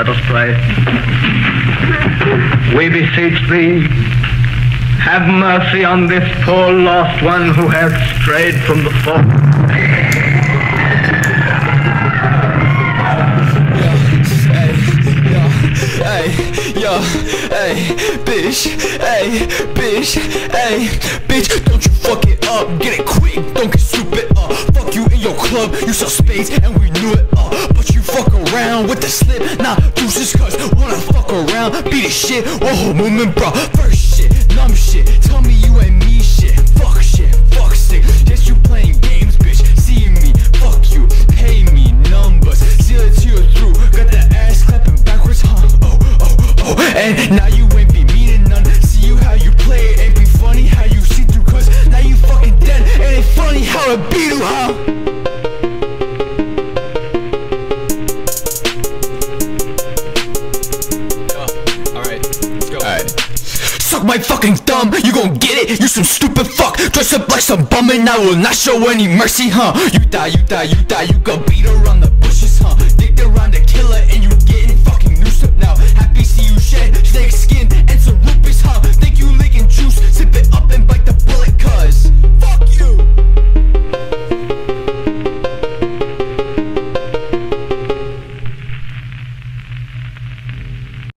Let us pray. We beseech thee, have mercy on this poor lost one who has strayed from the fold. Hey, yo, hey, bitch, hey, bitch, hey, bitch, don't you fuck it up, get it quick, don't get stupid, uh, fuck you in your club, you sell spades, and we knew it, uh, but you fuck around with the slip, around, beat the shit, oh, whoa, movement, bro, first shit, numb shit, tell me you ain't me shit, fuck shit, fuck sick, yes, you playing games, bitch, see me, fuck you, pay me numbers, seal it to your through, got that ass clapping backwards, huh, oh, oh, oh, and now you ain't be meaning none, see you how you play it, ain't be funny how you see through, cause now you fucking dead, it ain't funny how it beat you, huh? Suck my fucking thumb, you gon' get it, you some stupid fuck. Dress up like some bum and I will not show any mercy, huh? You die, you die, you die, you gon' beat